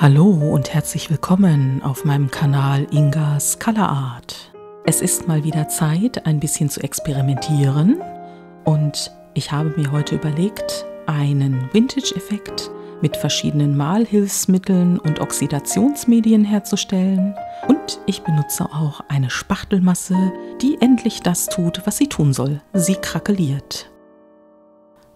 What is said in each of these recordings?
Hallo und herzlich willkommen auf meinem Kanal Ingas Color Art. Es ist mal wieder Zeit, ein bisschen zu experimentieren und ich habe mir heute überlegt, einen Vintage-Effekt mit verschiedenen Malhilfsmitteln und Oxidationsmedien herzustellen. Und ich benutze auch eine Spachtelmasse, die endlich das tut, was sie tun soll. Sie krakeliert.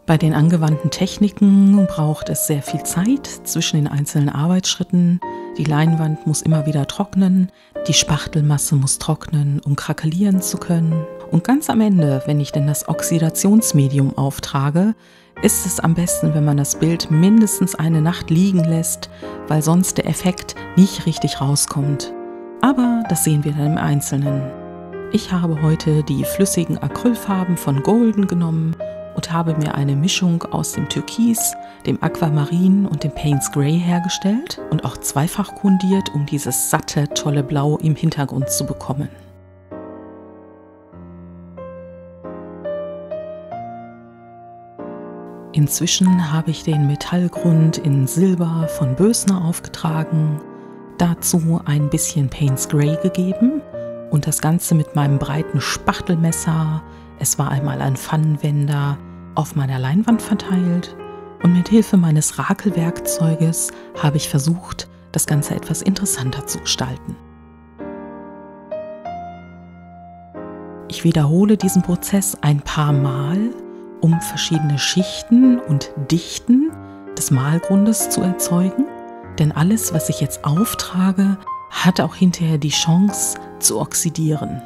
Bei den angewandten Techniken braucht es sehr viel Zeit zwischen den einzelnen Arbeitsschritten. Die Leinwand muss immer wieder trocknen, die Spachtelmasse muss trocknen, um krakelieren zu können. Und ganz am Ende, wenn ich denn das Oxidationsmedium auftrage, ist es am besten, wenn man das Bild mindestens eine Nacht liegen lässt, weil sonst der Effekt nicht richtig rauskommt. Aber das sehen wir dann im Einzelnen. Ich habe heute die flüssigen Acrylfarben von Golden genommen und habe mir eine Mischung aus dem Türkis, dem Aquamarin und dem Paynes Grey hergestellt und auch zweifach grundiert, um dieses satte, tolle Blau im Hintergrund zu bekommen. Inzwischen habe ich den Metallgrund in Silber von Bösner aufgetragen, dazu ein bisschen Paynes Grey gegeben und das Ganze mit meinem breiten Spachtelmesser es war einmal ein Pfannenwender auf meiner Leinwand verteilt und mit Hilfe meines Rakelwerkzeuges habe ich versucht, das Ganze etwas interessanter zu gestalten. Ich wiederhole diesen Prozess ein paar Mal, um verschiedene Schichten und Dichten des Malgrundes zu erzeugen, denn alles, was ich jetzt auftrage, hat auch hinterher die Chance zu oxidieren.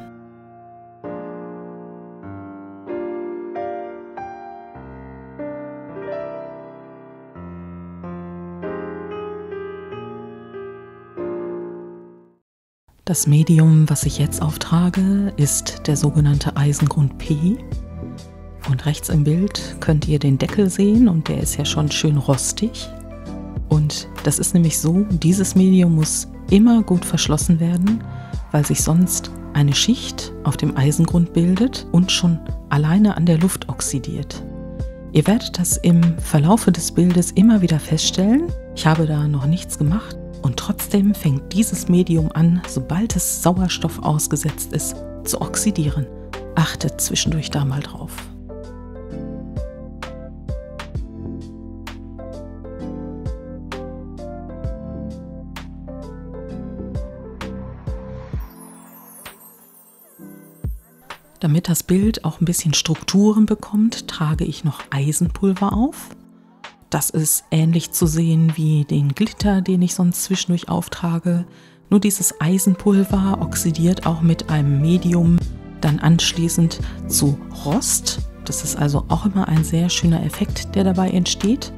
Das Medium, was ich jetzt auftrage, ist der sogenannte Eisengrund P. Und rechts im Bild könnt ihr den Deckel sehen und der ist ja schon schön rostig. Und das ist nämlich so, dieses Medium muss immer gut verschlossen werden, weil sich sonst eine Schicht auf dem Eisengrund bildet und schon alleine an der Luft oxidiert. Ihr werdet das im Verlaufe des Bildes immer wieder feststellen. Ich habe da noch nichts gemacht. Und trotzdem fängt dieses Medium an, sobald es Sauerstoff ausgesetzt ist, zu oxidieren. Achtet zwischendurch da mal drauf. Damit das Bild auch ein bisschen Strukturen bekommt, trage ich noch Eisenpulver auf. Das ist ähnlich zu sehen wie den Glitter, den ich sonst zwischendurch auftrage. Nur dieses Eisenpulver oxidiert auch mit einem Medium dann anschließend zu Rost. Das ist also auch immer ein sehr schöner Effekt, der dabei entsteht.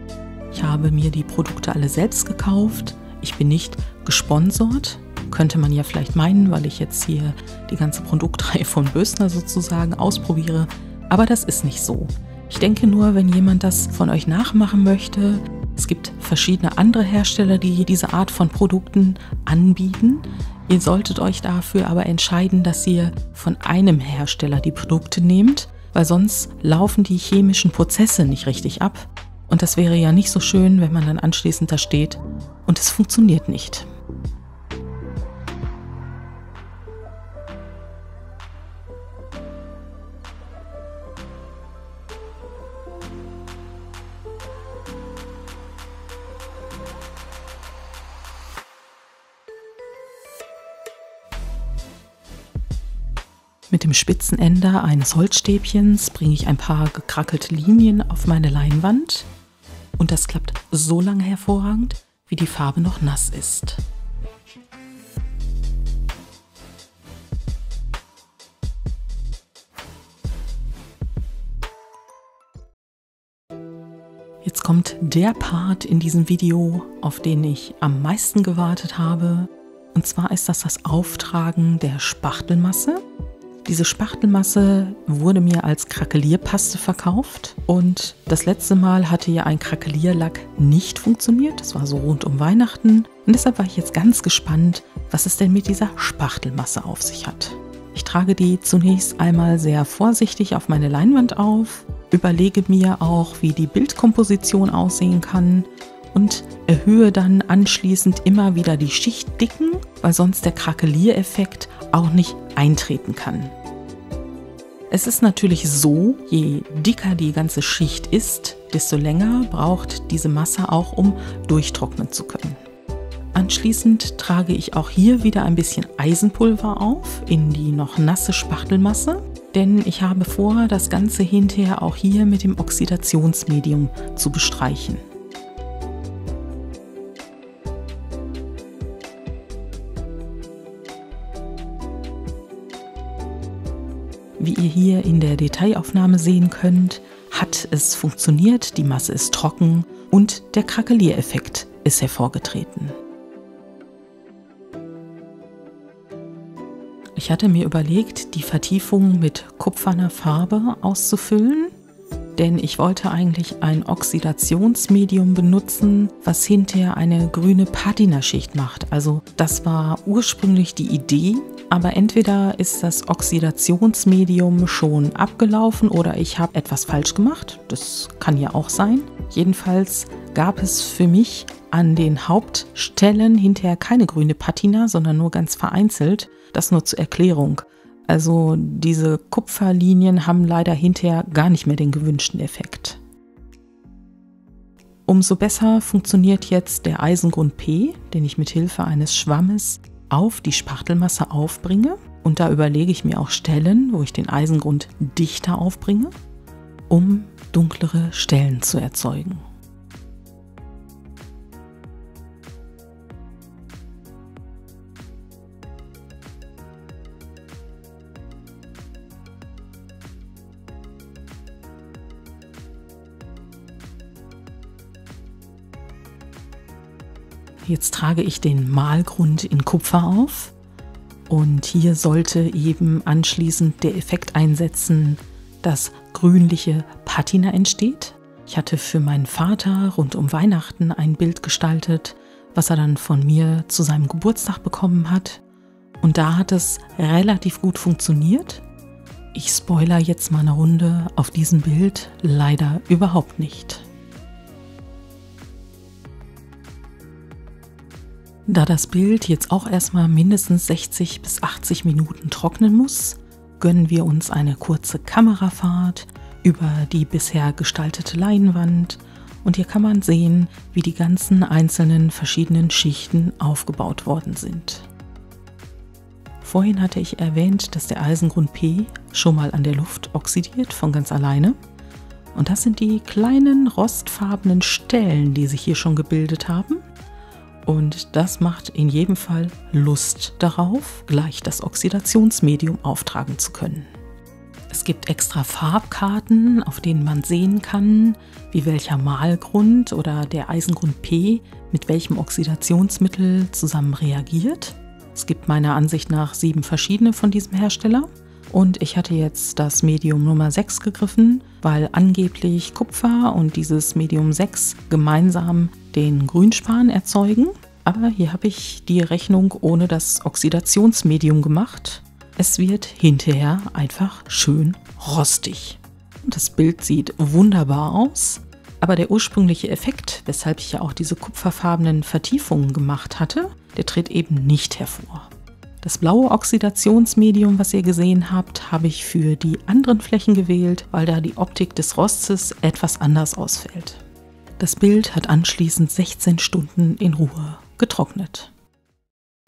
Ich habe mir die Produkte alle selbst gekauft. Ich bin nicht gesponsert. Könnte man ja vielleicht meinen, weil ich jetzt hier die ganze Produktreihe von Bösner sozusagen ausprobiere. Aber das ist nicht so. Ich denke nur, wenn jemand das von euch nachmachen möchte, es gibt verschiedene andere Hersteller, die diese Art von Produkten anbieten. Ihr solltet euch dafür aber entscheiden, dass ihr von einem Hersteller die Produkte nehmt, weil sonst laufen die chemischen Prozesse nicht richtig ab. Und das wäre ja nicht so schön, wenn man dann anschließend da steht und es funktioniert nicht. Mit dem spitzen Ende eines Holzstäbchens bringe ich ein paar gekrackelte Linien auf meine Leinwand und das klappt so lange hervorragend, wie die Farbe noch nass ist. Jetzt kommt der Part in diesem Video, auf den ich am meisten gewartet habe. Und zwar ist das das Auftragen der Spachtelmasse. Diese Spachtelmasse wurde mir als Krakelierpaste verkauft und das letzte Mal hatte ja ein Krakelierlack nicht funktioniert. Das war so rund um Weihnachten und deshalb war ich jetzt ganz gespannt, was es denn mit dieser Spachtelmasse auf sich hat. Ich trage die zunächst einmal sehr vorsichtig auf meine Leinwand auf, überlege mir auch, wie die Bildkomposition aussehen kann und erhöhe dann anschließend immer wieder die Schichtdicken, weil sonst der Krakeliereffekt auch nicht eintreten kann. Es ist natürlich so, je dicker die ganze Schicht ist, desto länger braucht diese Masse auch, um durchtrocknen zu können. Anschließend trage ich auch hier wieder ein bisschen Eisenpulver auf in die noch nasse Spachtelmasse, denn ich habe vor, das Ganze hinterher auch hier mit dem Oxidationsmedium zu bestreichen. Wie ihr hier in der Detailaufnahme sehen könnt, hat es funktioniert, die Masse ist trocken und der Krakeliereffekt ist hervorgetreten. Ich hatte mir überlegt, die Vertiefung mit kupferner Farbe auszufüllen, denn ich wollte eigentlich ein Oxidationsmedium benutzen, was hinterher eine grüne Patinaschicht macht. Also das war ursprünglich die Idee, aber entweder ist das Oxidationsmedium schon abgelaufen oder ich habe etwas falsch gemacht. Das kann ja auch sein. Jedenfalls gab es für mich an den Hauptstellen hinterher keine grüne Patina, sondern nur ganz vereinzelt. Das nur zur Erklärung. Also diese Kupferlinien haben leider hinterher gar nicht mehr den gewünschten Effekt. Umso besser funktioniert jetzt der Eisengrund P, den ich mit Hilfe eines Schwammes auf die Spachtelmasse aufbringe. Und da überlege ich mir auch Stellen, wo ich den Eisengrund dichter aufbringe, um dunklere Stellen zu erzeugen. Jetzt trage ich den Malgrund in Kupfer auf und hier sollte eben anschließend der Effekt einsetzen, dass grünliche Patina entsteht. Ich hatte für meinen Vater rund um Weihnachten ein Bild gestaltet, was er dann von mir zu seinem Geburtstag bekommen hat. Und da hat es relativ gut funktioniert. Ich spoiler jetzt mal eine Runde auf diesem Bild leider überhaupt nicht. Da das Bild jetzt auch erstmal mindestens 60 bis 80 Minuten trocknen muss, gönnen wir uns eine kurze Kamerafahrt über die bisher gestaltete Leinwand und hier kann man sehen, wie die ganzen einzelnen verschiedenen Schichten aufgebaut worden sind. Vorhin hatte ich erwähnt, dass der Eisengrund P schon mal an der Luft oxidiert von ganz alleine. Und das sind die kleinen rostfarbenen Stellen, die sich hier schon gebildet haben. Und das macht in jedem Fall Lust darauf, gleich das Oxidationsmedium auftragen zu können. Es gibt extra Farbkarten, auf denen man sehen kann, wie welcher Malgrund oder der Eisengrund P mit welchem Oxidationsmittel zusammen reagiert. Es gibt meiner Ansicht nach sieben verschiedene von diesem Hersteller. Und ich hatte jetzt das Medium Nummer 6 gegriffen, weil angeblich Kupfer und dieses Medium 6 gemeinsam den Grünspan erzeugen. Aber hier habe ich die Rechnung ohne das Oxidationsmedium gemacht. Es wird hinterher einfach schön rostig. Das Bild sieht wunderbar aus, aber der ursprüngliche Effekt, weshalb ich ja auch diese kupferfarbenen Vertiefungen gemacht hatte, der tritt eben nicht hervor. Das blaue Oxidationsmedium, was ihr gesehen habt, habe ich für die anderen Flächen gewählt, weil da die Optik des Rostes etwas anders ausfällt. Das Bild hat anschließend 16 Stunden in Ruhe getrocknet.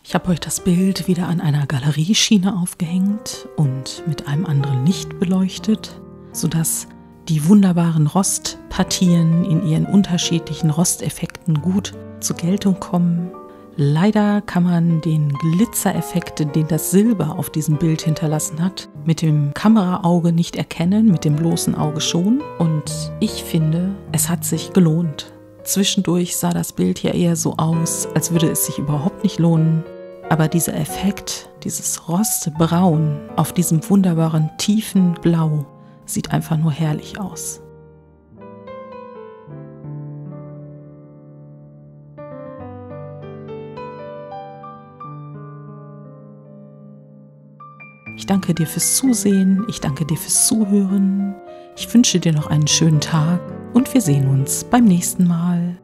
Ich habe euch das Bild wieder an einer Galerieschiene aufgehängt und mit einem anderen Licht beleuchtet, sodass die wunderbaren Rostpartien in ihren unterschiedlichen Rosteffekten gut zur Geltung kommen Leider kann man den Glitzereffekt, den das Silber auf diesem Bild hinterlassen hat, mit dem Kameraauge nicht erkennen, mit dem bloßen Auge schon. Und ich finde, es hat sich gelohnt. Zwischendurch sah das Bild ja eher so aus, als würde es sich überhaupt nicht lohnen. Aber dieser Effekt, dieses Rostbraun auf diesem wunderbaren tiefen Blau, sieht einfach nur herrlich aus. Ich danke dir fürs Zusehen, ich danke dir fürs Zuhören. Ich wünsche dir noch einen schönen Tag und wir sehen uns beim nächsten Mal.